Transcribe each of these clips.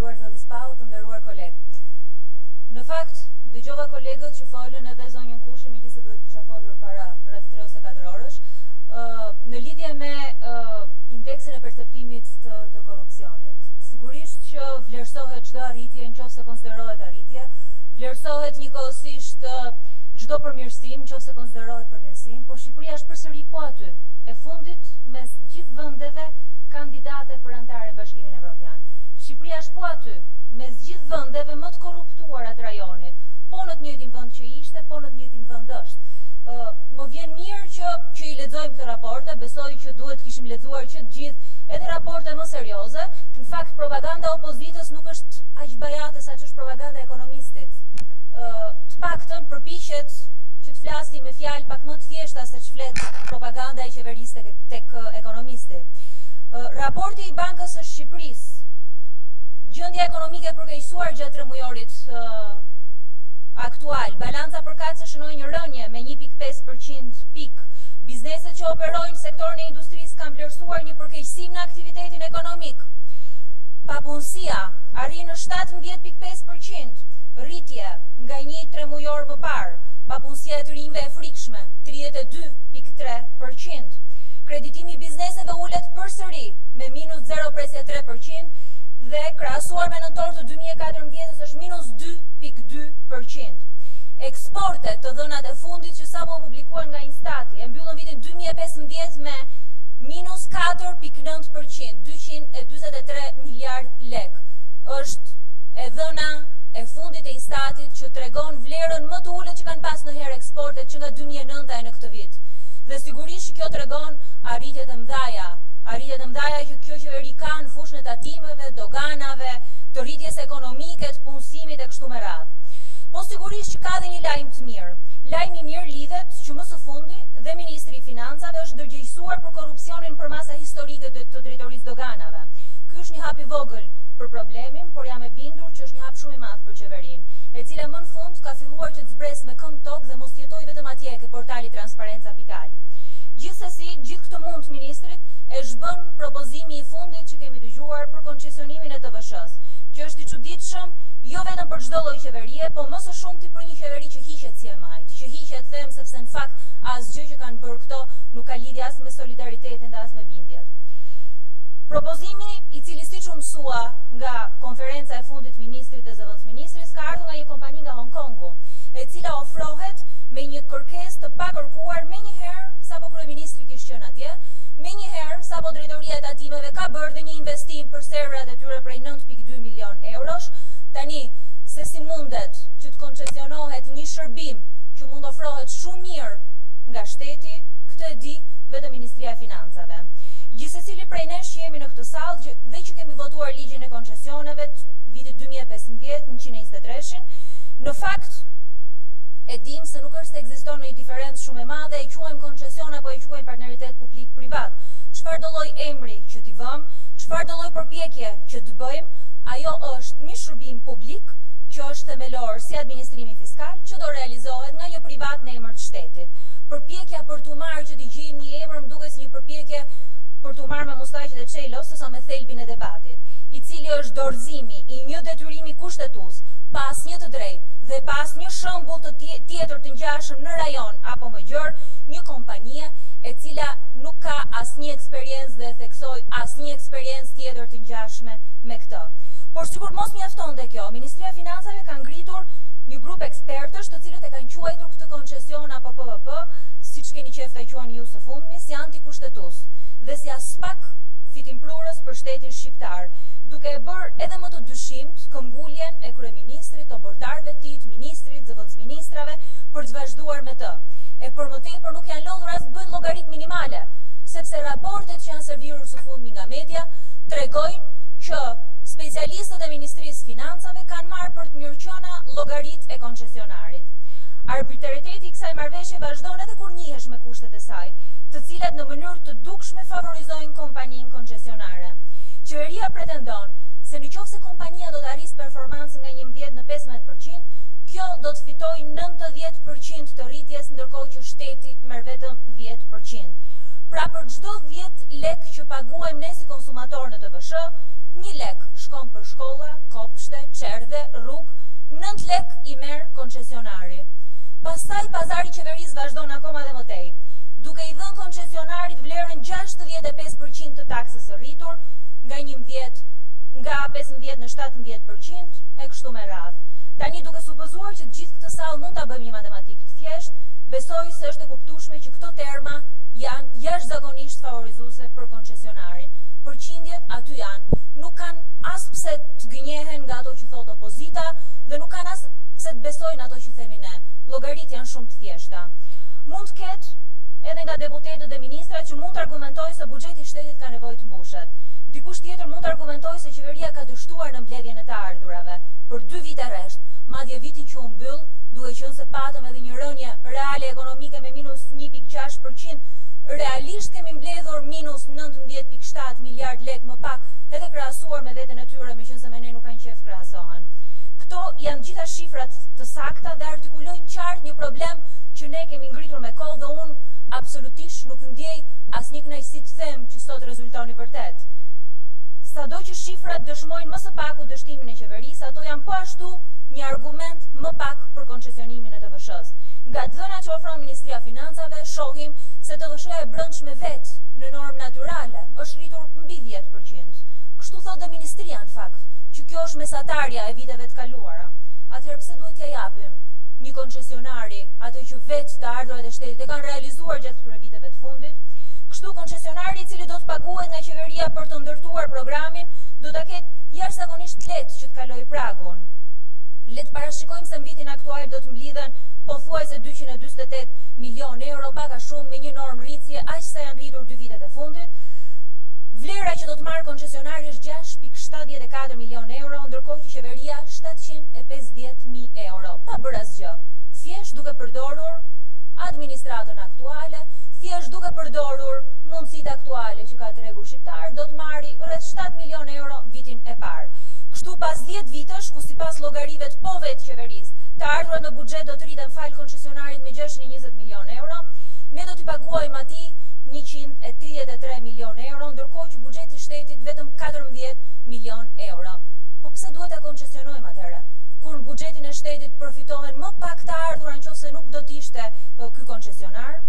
Nderuar zoti Spahiu, të nderuar kolegë. Në fakt, dëgjova kolegët që folën edhe zonjën Kushi, megjithëse duhet kisha folur para rreth 3 ose 4 orësh, ë në lidhje me ë indeksin e perceptimit të të korrupsionit. Sigurisht që vlerësohet çdo arritje, nëse konsiderohet arritje, vlerësohet njëkohësisht Çdo përmirësim, në qoftë se konsiderohet përmirësim, por Shqipëria është përsëri po aty, e fundit mes gjithë vendeve kandidate për anëtare në Bashkimin Evropian. Shqipëria është po aty, mes gjithë vendeve më të korruptuara të rajonit, po në të njëjtin vend që ishte, po në të njëjtin vend është. Më vjen mirë që, që i lexojmë këto raporte, besoj që duhet të kishim lexuar që të gjithë edhe raporte më serioze, në fakt propaganda e opozitës nuk është aq bajate sa ç'është propaganda e Ekonomistit. të paktën përpiqet që të flasi me fjalë pak më të thjeshta se ç'flet propaganda e qeverisë tek Ekonomisti. Raporti i Bankës së Shqipërisë: Gjendja ekonomike e përkeqësuar gjatë tremujorit aktual, balanca përkatëse shënoi një rënie me 1.5% pikë, bizneset që operojnë në sektorin e industrisë kanë vlerësuar një përkeqësim në aktivitetin ekonomik, papunësia arrin në 17.5%, rritje nga një tremujor më parë, papunësia e të rinjve e frikshme, 32.3 për qind. Kreditimi i bizneseve ulet përsëri me minus 0.3 për qind dhe krahasuar me nëntor të 2014 është minus 2.2 për qind. Eksportet, të dhënat e fundit që sapo u publikuan nga Instati e mbyllën vitin 2015 me minus 4.9 për qind, 223 miliard lek është e dhëna e fundit e Instatit që tregon vlerën më të ulët që kanë pas ndonjëherë eksportet që nga 2009 e në këtë vit. Dhe sigurisht që kjo tregon arritjet e mdhaja, arritjet e mdhaja që kjo qeveri ka në fushën e tatimeve, doganave, të rritjes ekonomike, të punësimit e kështu me radhë. Po sigurisht që ka dhe një lajm të mirë. Lajmi i mirë lidhet që më së fundi dhe Ministri i Financave është ndërgjegjësuar për korrupsionin me përmasa historike të drejtorisë së doganave. Ky është një hap i vogël për problemin, por jam e bindur që është një hap shumë i madh për qeverinë, e cila më në fund ka filluar që të zbresë me këmbë në tokë dhe mos të jetojë vetëm atje ke portali transparenca.al. Gjithsesi, gjithë këtë mund të ministrit e zhbën propozimi i fundit që kemi dëgjuar për koncesionimin e TVSH-së, që është i çuditshëm jo vetëm për çdo lloj qeverie, po më së shumti për një qeveri që hiqet si e majtë, që hiqet them sepse në fakt asgjë që kanë bërë këto nuk ka lidhje as me solidaritetin dhe as me bindjet. Propozimi i cili siç u mësua nga konferenca e fundit e ministrit dhe zëvendësministres ka ardhur nga një kompani nga Hong Kongu, e cila ofrohet me një kërkesë të pakërkuar menjëherë sapo kryeministri kish qenë atje, menjëherë sapo drejtoria e tatimeve ka bërë dhe një investim për serverat e tyre prej nëntë pikë dy milion eurosh. Tani, se si mundet që të koncesionohet një shërbim që mund të ofrohet shumë mirë nga shteti, këtë e di vetëm Ministria e Financave. koncesionistëve. Gjithsecili prej nesh që jemi në këtë sallë dhe që kemi votuar ligjin e koncesioneve të vitit 2015, 123-shin, në fakt e dim se nuk është se ekziston një diferencë shumë e madhe, e quajmë koncesion apo e quajmë partneritet publik privat. Çfarëdolloj emri që t'i vëmë, çfarëdolloj përpjekje që të bëjmë, ajo është një shërbim publik që është themelor si administrimi fiskal që do realizohet nga një privat në emër të shtetit. Përpjekja për t'u marrë që të shpie një emër, më duket si një përpjekje për t'u marrë me mustaqet e Çelos, sesa me thelbin e debatit, i cili është dorëzimi i një detyrimi kushtetues, pa asnjë të drejtë dhe pa asnjë shembull tjetër të ngjashëm në rajon apo më gjerë, një kompanie e cila nuk ka asnjë eksperiencë dhe theksoj asnjë eksperiencë tjetër të ngjashme me këtë. Por sikur mos mjaftonte kjo, Ministria e Financave ka ngritur një grup ekspertësh të cilët e kanë quajtur këtë koncesion apo PPP, siç keni qejf ta quani ju së fundmi, si antikushtetues dhe si aspak fitimprurës për shtetin shqiptar, duke e bërë edhe më të dyshimtë këmbguljen e kryeministrit, oborrtarëve të tij, të ministrit, zëvendësministrave, për të vazhduar me të. E për më tepër nuk janë lodhur as të bëjnë llogaritë minimale, sepse raportet që janë servirur së fundmi nga media tregojnë që specialistët e Ministrisë së Financave kanë marrë për të mirëqena llogaritë e koncesionarit. Arbitrariteti i kësaj marrëveshje vazhdon edhe kur njihesh me kushtet e saj, të cilat në mënyrë të dukshme favorizojnë kompaninë koncesionare. Qeveria pretendon se në qoftë se kompania do të arrisë performancë nga njëmbëdhjetë në pesëmbëdhjetë për qind, kjo do të fitojë nëntëdhjetë për qind të rritjes ndërkohë që shteti merr vetëm dhjetë për qind. Pra për çdo dhjetë lekë që paguajmë ne si konsumatorë në TVSH, një lek shkon për shkolla, kopshte, çerdhe, rrugë, nëntë lekë i merr merr koncesionari. Pastaj pazari i qeverisë vazhdon akoma dhe më tej, duke i dhënë koncesionarit vlerën 65 për qind të taksës së rritur nga 11 nga 15 në 17 për qind e kështu me radhë. Tani duke supozuar që të gjithë në këtë sallë mund ta bëjmë një matematikë të thjeshtë, besoj se është e kuptueshme që këto terma janë jashtëzakonisht favorizuese për koncesionarin. Përqindjet aty janë, nuk kanë as pse gënjehen nga ato që thotë opozita dhe nuk kanë as pse të besojnë ato që themi ne. Llogaritë janë shumë të thjeshta. Mund të ketë edhe nga deputetët dhe ministrat që mund të argumentojnë se buxheti i shtetit ka nevojë të mbushet. Dikush tjetër mund të argumentojë se qeveria ka dështuar në mbledhjen e të ardhurave për dy vite rresht, madje vitin që u mbyll, duke qenë se patëm edhe një rënie reale ekonomike me minus 1.6%, realisht kemi mbledhur minus 19.7 miliard lek më pak edhe krahasuar me veten e tyre, meqenëse me ne nuk kanë qejf të krahasohen. Këto janë gjitha shifra të sakta dhe artikulojnë qartë një problem që ne kemi ngritur me kohë dhe unë absolutisht nuk ndjej asnjë kënaqësi të them që sot rezulton i vërtetë. Sado që shifrat dëshmojnë më së paku dështimin e qeverisë, ato janë po ashtu një argument më pak për koncesionimin e TVSH-së. Nga të dhënat që ofron Ministria e Financave shohim se TVSH-ja e brendshme vetë në normë natyrale është rritur mbi 10%. Shqipërinë. Kështu thotë dhe ministria në fakt, që kjo është mesatarja e viteve të kaluara. Atëherë pse duhet t'ia japim një koncesionari atë që vetë të ardhurat e shtetit e kanë realizuar gjatë këtyre viteve të fundit? Kështu koncesionari i cili do të paguhet nga qeveria për të ndërtuar programin do ta ketë jashtëzakonisht lehtë që të kalojë pragun. Le të parashikojmë se në vitin aktual do të mblidhen pothuajse 248 milionë euro, pak a shumë me një normë rritjeje aq sa janë rritur dy vitet e të fundit. Vlera që do të marrë koncesionari është 6.74 milion euro, ndërkohë që qeveria 750.000 euro, pa bërë asgjë, thjesht duke përdorur administratën aktuale, thjesht duke përdorur mundësitë aktuale që ka tregu shqiptar, do të marrë rreth 7 milion euro vitin e parë. Kështu pas 10 vitesh, ku sipas llogarive të po vetë qeverisë, të ardhurat në buxhet do të rriten falë koncesionarit me 620 milion euro, ne do t'i paguajmë atij njëqind e tridhjetë e tre milionë euro, ndërkohë që buxheti i shtetit vetëm katërmbëdhjetë milionë euro. Po pse duhet ta koncesionojmë atëherë? Kur në buxhetin e shtetit përfitohen më pak të ardhura nëse nuk do të ishte ky koncesionar?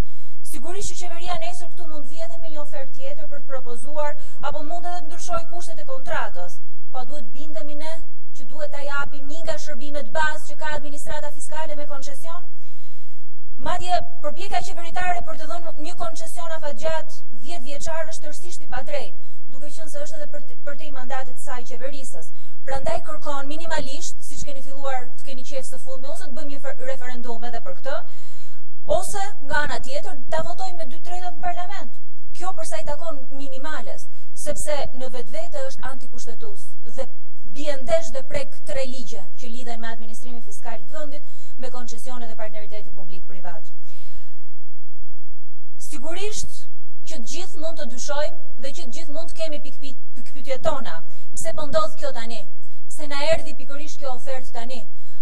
Sigurisht që qeveria nesër këtu mund të vijë edhe me një ofertë tjetër për të propozuar apo mund edhe të ndryshojë kushtet e kontratës. Pse duhet të bindemi ne që duhet ta japim një nga shërbimet bazë që ka administrata fiskale me koncesion? Madje, përpjekja qeveritare për të dhënë një koncesion afatgjatë 10 vjeçar është tërësisht i padrejtë, duke qenë se është edhe përtej mandatit të saj qeverisës. Prandaj kërkon minimalisht, siç keni filluar të keni qejf së fundmi, ose të bëjmë një referendum edhe për këtë, ose nga ana tjetër ta votojmë me dy tretat në parlament. Kjo për sa i takon minimales, sepse në vetvete është antikushtetues dhe bie ndesh dhe prek tre ligje që lidhen me administrimin fiskal të vendit me koncesionet dhe partneritetin publik-privat. Sigurisht që të gjithë mund të dyshojmë dhe që të gjithë mund të kemi pikëpyetjet tona. Pse po ndodh kjo tani? Pse na erdhi pikërisht kjo ofertë tani?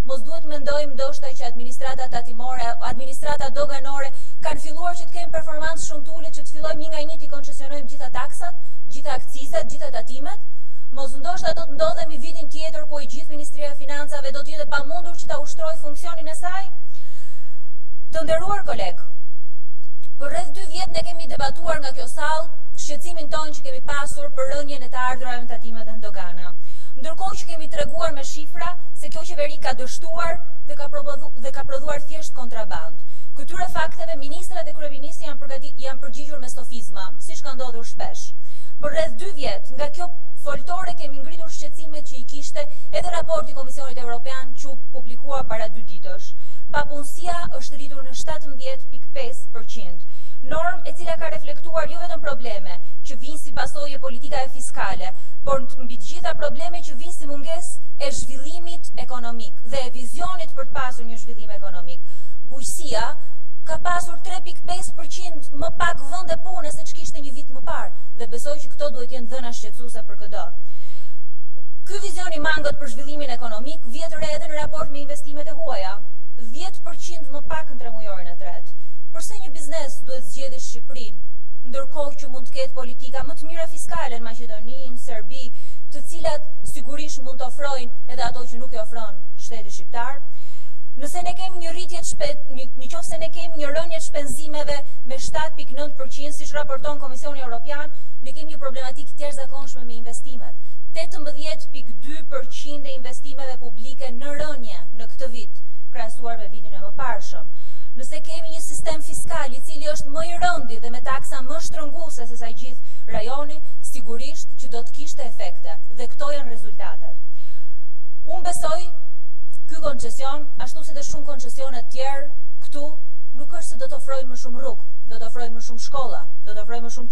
mos duhet të mendojmë ndoshta që administrata tatimore, administrata doganore kanë filluar që të kenë performancë shumë të ulët që të fillojmë një nga një t'i koncesionojmë gjitha taksat, gjitha akcizat, gjitha tatimet, mos ndoshta do të ndodhemi vitin tjetër ku gjithë Ministria e Financave do të jetë e pamundur që ta ushtrojë funksionin e saj? Të nderuar kolegë, për rreth 2 vjet ne kemi debatuar nga kjo sallë shqetësimin tonë që kemi pasur për rënien e të ardhurave në tatime dhe në dogana. Ndërkohë që kemi treguar me shifra se kjo qeveri ka dështuar dhe ka prodhuar dhe ka prodhuar thjesht kontrabandë. Këtyre fakteve ministrat dhe kryeministri janë janë përgjigjur me sofizma, siç ka ndodhur shpesh. Për rreth 2 vjet nga kjo foltore kemi ngritur shqetësime që i kishte edhe raporti i Komisionit Evropian që u publikua para dy ditësh. Papunësia është rritur në 17.5%, normë e cila ka reflektuar jo vetëm probleme që vijnë si pasojë e politikave fiskale, por mbi të gjitha probleme që vijnë si mungesë e zhvillimit ekonomik dhe e vizionit për të pasur një zhvillim ekonomik. Bujqësia ka pasur 3.5% më pak vende pune se ç'kishte një vit më parë dhe besoj që këto duhet të jenë shqetësuese për këdo. Ky vizion i mangët për zhvillimin ekonomik vihet re edhe në raport me investimet e huaja, 10% më pak në tremujorin e tretë. Përse një biznes duhet zgjedhë Shqipërinë, ndërkohë që mund të ketë politika më të mira fiskale në Maqedoni, në Serbi, të cilat sigurisht mund të ofrojnë edhe ato që nuk i ofron shteti shqiptar? Nëse ne kemi një rritje të shpejt, në, në qoftë se ne kemi një rënie të shpenzimeve me 7.9% siç raporton Komisioni Evropian, ne kemi një problematikë të jashtëzakonshme me investimet. Tetëmbëdhjetë pikë dy përqind e investimeve publike në rënie në këtë vit, krahasuar me vitin e mëparshëm. Nëse kemi një sistem fiskal i cili është më i rëndë dhe me taksa më shtrënguese se sa gjithë rajoni, sigurisht që do të kishte efekte dhe këto janë rezultatet. Unë besoj ky koncesion, ashtu si dhe shumë koncesione të tjerë këtu, nuk është se do të ofrojnë më shumë rrugë, do të ofrojnë më shumë shkolla, do të ofrojnë më shumë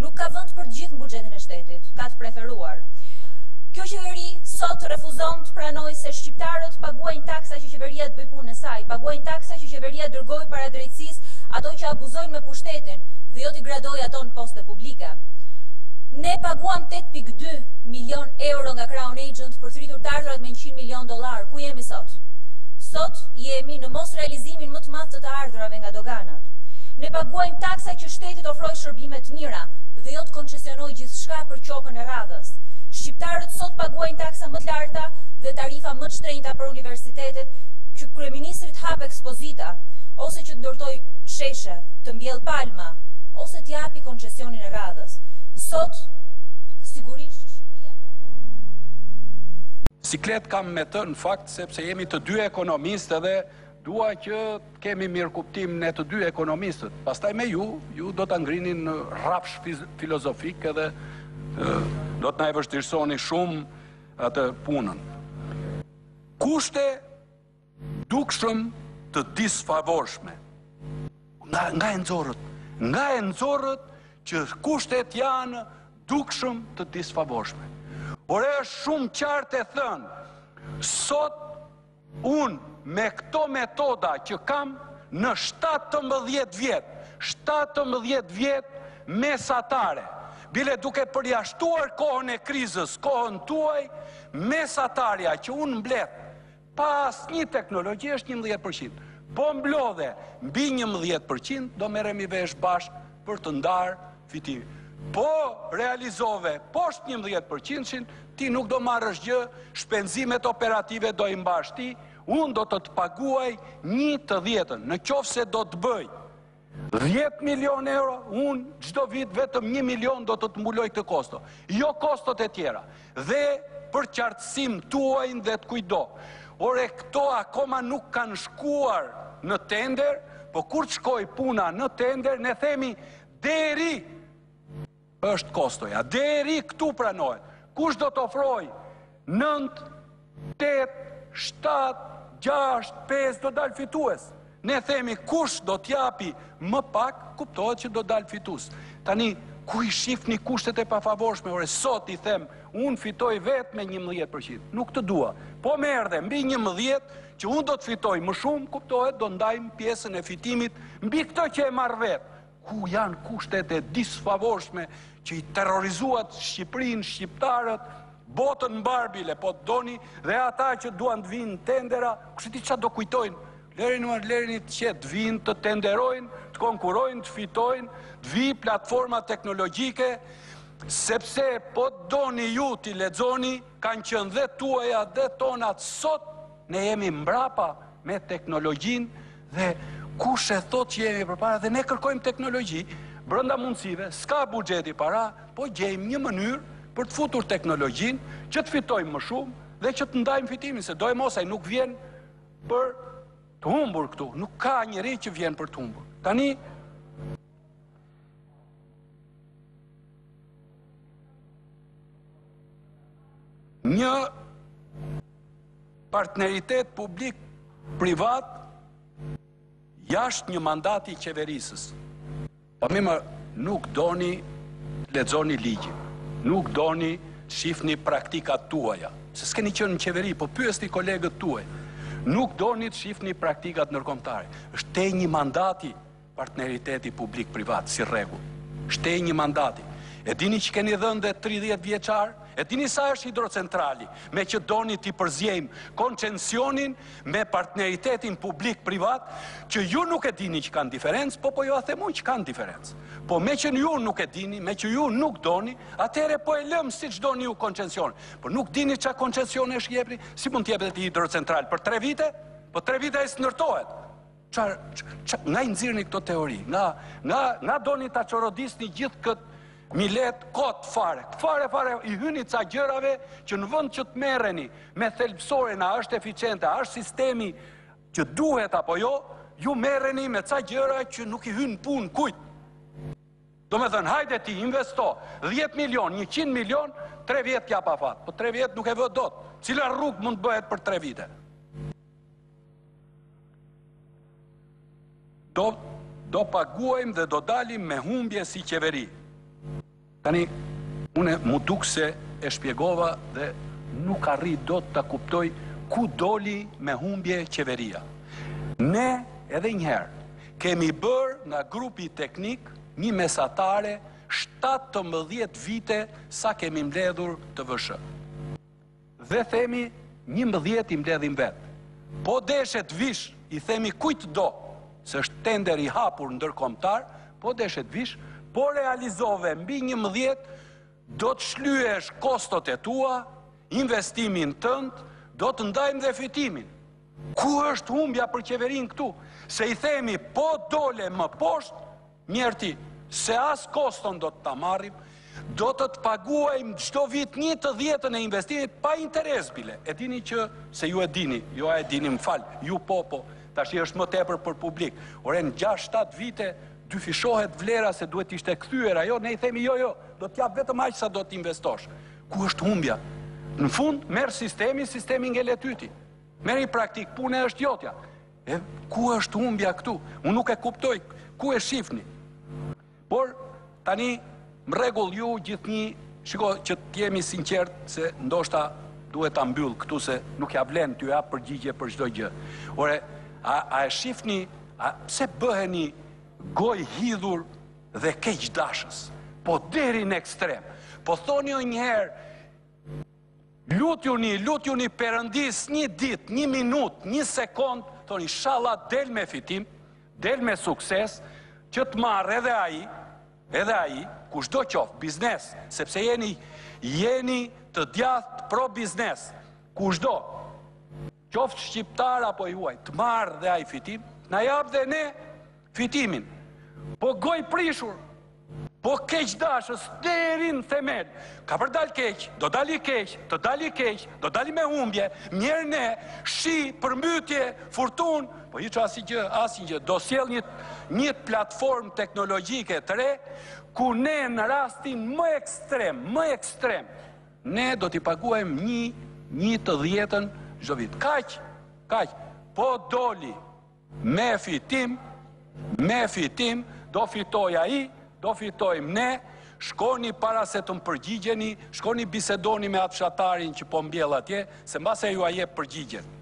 nuk ka vënd për të gjithë në buxhetin e shtetit, ka të preferuar. Kjo qeveri sot refuzon të pranojë se shqiptarët paguajnë taksa që qeveria të bëjë punën e saj, paguajnë taksa që qeveria dërgojë para drejtësisë ato që abuzojnë me pushtetin dhe jo t'i gradojë ato në poste publike. Ne paguam 8.2 milion euro nga Crown Agent për të rritur të ardhurat me 100 milion dollarë. Ku jemi sot? Sot jemi në mosrealizimin më të madh të të ardhurave nga doganat. Ne paguajmë taksa që shteti të ofrojë shërbime të mira dhe jo të koncesionojë gjithçka për qokën e radhës. Shqiptarët sot paguajnë taksa më të larta dhe tarifa më të shtrenjta për universitetet, që kryeministri të hapë ekspozita ose që të ndërtojë sheshe, të mbjellë palma ose të japë koncesionin e radhës. Sot sigurisht që Shqipëria Siklet kam me të në fakt sepse jemi të dy ekonomistë dhe Dua që të kemi mirëkuptim ne të dy ekonomistët, pastaj me ju, ju do ta ngrini në rrafsh filozofik edhe do të na e vështirësoni shumë atë punën. Kushte dukshëm të disfavorshme. Nga, nga e nxorrët? Nga e nxorrët që kushtet janë dukshëm të disfavorshme. Por është shumë qartë e thënë, sot Unë me këto metoda që kam në 17 vjet, 17 vjet mesatare, bile duke përjashtuar kohën e krizës, kohën tuaj, mesatarja që unë mbledh pa asnjë teknologji është 11%. Po mblodhe mbi 11%, do merremi vesh bashkë për të ndarë Fitimin. Po realizove poshtë 11 përqindshin, ti nuk do marrësh gjë, shpenzimet operative do i mbash ti, unë do të të paguaj një të dhjetën, në qoftë se do të bëjë 10 milion euro, unë çdo vit vetëm 1 milion do të të mbuloj këtë kosto, jo kostot e tjera, dhe për qartësim tuajin dhe të kujdo. Ore, këto akoma nuk kanë shkuar në tender, po kur të shkojë puna në tender, ne themi Deri është kostoja, deri këtu pranohet. Kush do të ofrojë 9, 8, 7, 6, 5, do dalë fitues. Ne themi kush do t'japi më pak, kuptohet që do dalë fitues. Tani, ku i shifni kushtet e pafavorshme, ore, sot i them, unë fitoj vetë me 11%, nuk të dua. Po më erdhe, mbi 11, që unë do të fitoj më shumë, kuptohet, do ndajmë pjesën e fitimit, mbi këtë që e marr vetë. Ku janë kushtet e disfavorshme që i terrorizuat Shqipërinë, shqiptarët, botën mbarë bile, po të doni dhe ata që duan të vijnë në tendera, kushedi ça do kujtojnë, lërini, lërini të qetë, të vijnë, të tenderojnë, të konkurrojnë, të fitojnë, të vijë platforma teknologjike, sepse po të doni ju t'i lexoni, kanë qenë dhe tuajat dhe tonat sot, Ne jemi mbrapa me teknologjinë dhe kush e thotë që jemi përpara dhe ne kërkojmë teknologji brenda mundësive, s'ka buxheti para, po gjejmë një mënyrë për të futur teknologjinë, që të fitojmë më shumë dhe që të ndajmë fitimin, se doemos ai nuk vjen për të humbur këtu, nuk ka njeri që vjen për të humbur. Tani, Një partneritet publik privat jashtë një mandati qeverisës. Po mirë nuk doni të lexoni ligjin, nuk doni të shifni praktikat tuaja, se s'keni qenë në qeveri, po pyesni kolegët tuaj, nuk doni të shifni praktikat ndërkombëtare, është tej një mandati Partneriteti publik privat si rregull është tej një mandati. E dini që keni dhënë dhe 30 vjeçar? E dini sa është hidrocentrali? Meqë doni t'i përzjejmë koncensionin me partneritetin publik privat, që ju nuk e dini që kanë diferencë, po po jua them unë që kanë diferencë. Po meqë ju nuk e dini, meqë ju nuk doni, atëherë po e lëmë siç doni ju koncesion. Po nuk dini ça koncesionesh jepni, si mund të jepet hidrocentral për 3 vite? Po 3 vite ai s'ndërtohet. Çar, nga i nxirrni këto teori? Nga nga nga doni ta çorodisni gjithë kët milet kot fare. Fare fare i hyni ca gjërave që në vend që të merreni me thelbësoren a është eficiente, a është sistemi që duhet apo jo, ju merreni me ca gjëra që nuk i hyjnë në punë kujt. Domethënë, hajde ti, investo, 10 milion, 100 milion, 3 vjet ke afat. Po 3 vjet nuk e vë dot. Cila rrugë mund të bëhet për 3 vite? Do do paguajmë dhe do dalim me humbje si qeveri. Tani unë m'u duk se e shpjegova dhe nuk arrij dot ta kuptoj ku doli me humbje qeveria. Ne edhe njëherë kemi bërë nga grupi teknik një mesatare shtatëmbëdhjetë vite sa kemi mbledhur TVSH. Dhe themi njëmbëdhjetë i mbledhim vetë. Po deshe të vish, i themi kujtdo, se është tender i hapur ndërkombëtar, po deshe të vish, po realizove mbi njëmbëdhjetë, do të shlyesh kostot e tua, investimin tënd, do të ndajmë dhe fitimin. Ku është humbja për qeverinë këtu? Se i themi po dole më poshtë, Merrti, se as koston do të ta marrim, do të të paguajmë çdo vit një të dhjetën e investimit pa interes bile. E dini që se ju e dini, jo a e dini më fal, ju po po, tashi është më tepër për publik. Ore në 6-7 vite dyfishohet vlera se duhet të ishte kthyer ajo, ne i themi jo jo, do të jap vetëm aq sa do të investosh. Ku është humbja? Në fund merr sistemi, sistemi ngelet yti. Merri një praktikë pune, është jotja. E ku është humbja këtu? Unë nuk e kuptoj ku e shifni. Por tani në rregull ju gjithnjë shiko që të jemi të sinqertë se ndoshta duhet ta mbyll këtu se nuk ja vlen t'jua jap përgjigje për çdo gjë. Ore, a, a e shifni, a pse bëheni gojëhidhur dhe keqdashës? Po deri në ekstrem. Po thoni o njëherë Lutjuni, lutjuni perëndisë një ditë, një minutë, një sekondë, thoni ishalla del me fitim, del me sukses, që të marrë edhe ai, edhe ai, kushdo qoftë, biznes, sepse jeni, jeni të djathtë pro biznes, kushdo. Qoftë shqiptar apo i huaj, të marrë dhe ai fitim, na japë dhe ne fitimin. Po gojëprishur, po keqdashës, deri në themel. Ka për dalë keq, do dali keq, të dali keq, do dali me humbje, mjerë ne, shi, përmbytje, furtunë, po hiç asgjë, asnjë gjë, do sjellë një, një platformë teknologjike të re, ku ne në rastin më ekstrem, më ekstrem, Ne do t'i paguajmë një, një të dhjetën çdo vit. Kaq, kaq. Po doli me fitim, me fitim, do fitojë ai, do fitojmë ne, shkoni para se të më përgjigjeni, shkoni bisedoni me atë fshatarin që po mbjell atje, se mbase jua jep përgjigjen.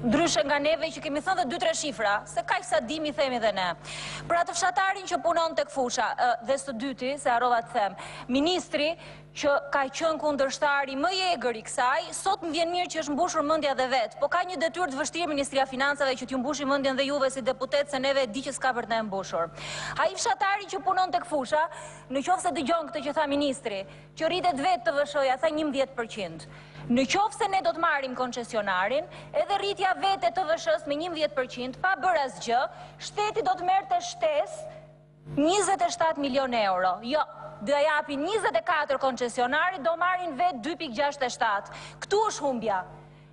Ndryshe nga neve që kemi thënë dhe dy tre shifra, se kaq sa dimë i themi dhe ne. Për atë fshatarin që punon tek fusha, dhe së dyti, se harrova të them, ministri që ka qenë kundërshtari më i egër i kësaj, sot më vjen mirë që është mbushur mendja dhe vetë, po ka një detyrë të vështirë Ministria e Financave që t'ju mbushi mendjen dhe juve si deputetë se neve e di që s'ka për të na e mbushur. Ai fshatari që punon tek fusha, në qoftë se dëgjon këtë që tha ministri, Që rritet vetë TVSH-ja, tha njëmbëdhjetë për qind. Në qoftë se ne do të marrim koncesionarin, edhe rritja vetë e TVSH-së me njëmbëdhjetë për qind, pa bërë asgjë, shteti do të merrte shtesë njëzet e shtatë milionë euro. Jo, do ia japin njëzet e katër koncesionarit, do marrin vetë dy pikë gjashtë e shtatë. Këtu është humbja.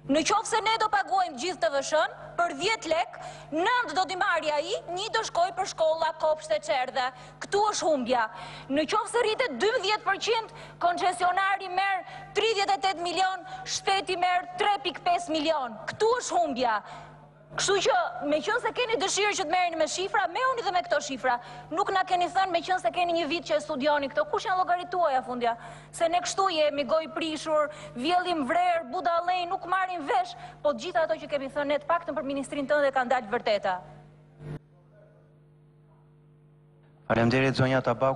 Në qoftë se ne do paguajmë gjithë TVSH-në, për dhjetë lekë, nëntë do t'i marrë ai, një do shkojë për shkolla, kopshte, çerdhe. Këtu është humbja. Në qoftë se rritet dymbëdhjetë për qind, koncesionari merr tridhjetë e tetë milionë, shteti merr tre pikë pesë milionë. Këtu është humbja. Kështu që, meqënëse keni dëshirë që të merreni me shifra, merruni dhe me këto shifra. Nuk na keni thënë, meqënëse keni një vit që e studioni këto, kush janë llogaritë tuaja fundja? Se ne kështu jemi, gojë prishur, vjellim vrerë, budallenj, nuk marrim vesh, po të gjitha ato që kemi thënë ne të paktën për ministrinë tënde kanë dalë të vërteta. Faleminderit zonja Tabaku.